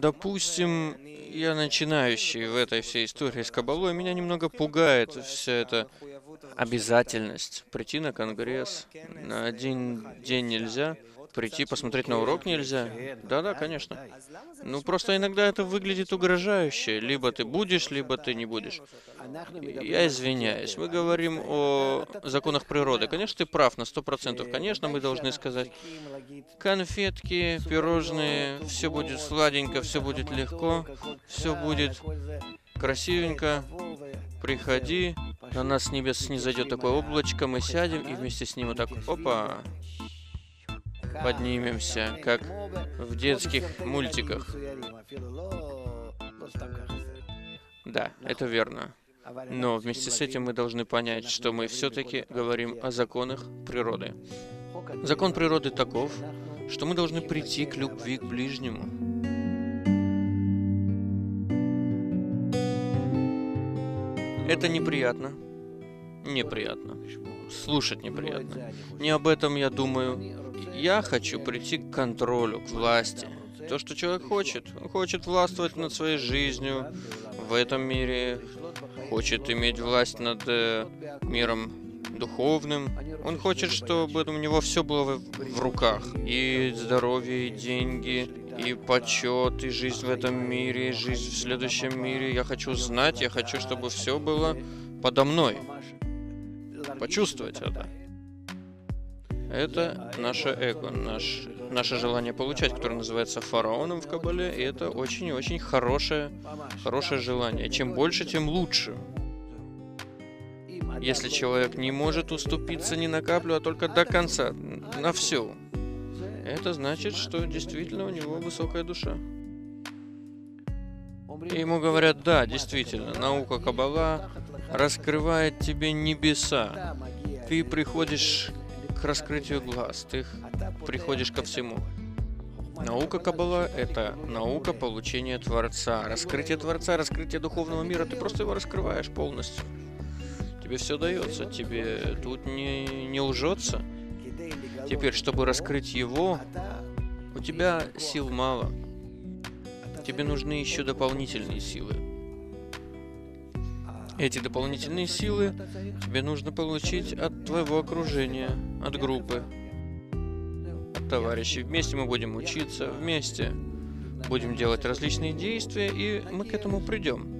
Допустим, я начинающий в этой всей истории с Кабалой, меня немного пугает вся эта обязательность прийти на конгресс. На один день нельзя, прийти посмотреть на урок нельзя. Да-да, конечно. Ну, просто иногда это выглядит угрожающе. Либо ты будешь, либо ты не будешь. Я извиняюсь. Мы говорим о законах природы. Конечно, ты прав на сто процентов. Конечно, мы должны сказать, конфетки, пирожные, все будет сладенько, все будет легко, все будет красивенько. Приходи, на нас с небес не зайдет такое облачко, мы сядем и вместе с ним вот так, опа, поднимемся, как в детских мультиках. Да, это верно. Но вместе с этим мы должны понять, что мы все-таки говорим о законах природы. Закон природы таков, что мы должны прийти к любви к ближнему. Это неприятно. Неприятно. Слушать неприятно. Не об этом я думаю. Я хочу прийти к контролю, к власти. То, что человек хочет. Он хочет властвовать над своей жизнью в этом мире, хочет иметь власть над э, миром духовным. Он хочет, чтобы у него все было в, в руках. И здоровье, и деньги, и почет, и жизнь в этом мире, и жизнь в следующем мире. Я хочу знать, я хочу, чтобы все было подо мной. Почувствовать это. Это наше эго, наш, наше желание получать, которое называется фараоном в Кабале, и это очень и очень хорошее, хорошее желание. Чем больше, тем лучше. Если человек не может уступиться ни на каплю, а только до конца, на все, это значит, что действительно у него высокая душа. И ему говорят, да, действительно, наука Кабала раскрывает тебе небеса. Ты приходишь к раскрытию глаз, ты приходишь ко всему. Наука Каббала — это наука получения Творца. Раскрытие Творца, раскрытие духовного мира, ты просто его раскрываешь полностью. Тебе все дается, тебе тут не, не лжется. Теперь, чтобы раскрыть его, у тебя сил мало. Тебе нужны еще дополнительные силы. Эти дополнительные силы тебе нужно получить от твоего окружения, от группы, от товарищей. Вместе мы будем учиться, вместе будем делать различные действия, и мы к этому придем.